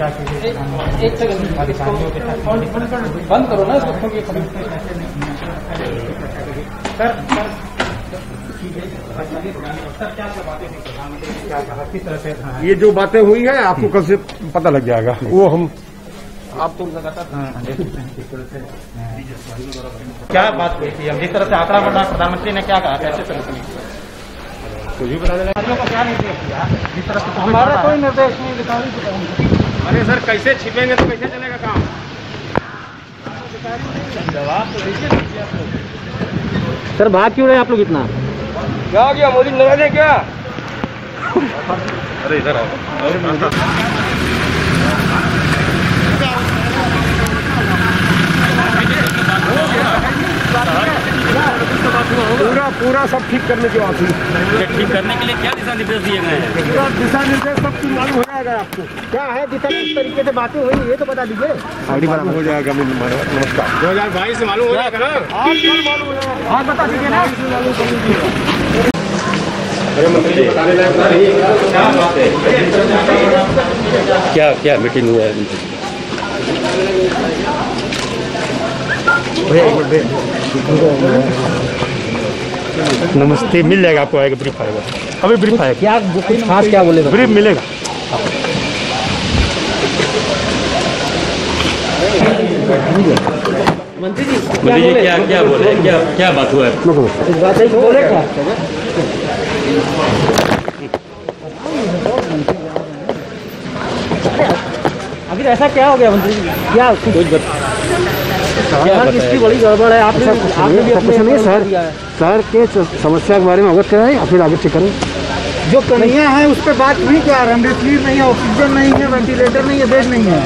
एक सेकंड बंद करो ना सर सर सर क्या क्या बातें हुई प्रधानमंत्री ने क्या कहा किस तरह से ये जो बातें हुई है आपको कल से पता लग जाएगा वो हम आप तो हैं क्या बात हुई थी जिस तरह से आंकड़ा बढ़ा प्रधानमंत्री ने क्या कहा कैसे तरह से कुछ भी बता देना क्या निर्देश दिया जिस तरह से हमारा कोई निर्देश नहीं अरे सर कैसे छिपेंगे तो कैसे चलेगा काम? जवाब तो सर भाग क्यों रहे हैं आप लोग इतना? क्या हो गया? मोदी लगा दें क्या? अरे इधर आओ। पूरा सब ठीक करने की हुई। ठीक करने के लिए क्या दिशा निर्देश दिए गए हैं? पूरा दिशा निर्देश सब चीज़ मालूम हो जाएगा आपको। क्या है दिशा किस तरीके से बातें हुई ये तो बता दीजिए। मालूम हो जाएगा मेरे नमस्कार। दो हज़ार बाईस से मालूम हो जाएगा ना। आज कल मालूम हो जाएगा। और बता दीजिए ना। क्या क्या मीटिंग हुआ है? नमस्ते मिल जाएगा आपको आएगा ब्रीफ आएगा। अभी ब्रीफ आएगा। क्या कुछ खास क्या बोले ब्रीफ मिलेगा। मंत्री जी मंत्री जी क्या क्या बोले? क्या क्या बात हुआ? है इस बात बोले क्या आखिर ऐसा क्या हो गया मंत्री जी? क्या कुछ सर इसकी बड़ी गड़बड़ है। आपने आपने भी कुछ नहीं सर। सर के समस्या के बारे में अवगत कराएँ और फिर आगे चेक करें? जो कन्हैया है उस पर बात नहीं क्या रेमडेसिविर नहीं है ऑक्सीजन नहीं है वेंटिलेटर नहीं है बेड नहीं है।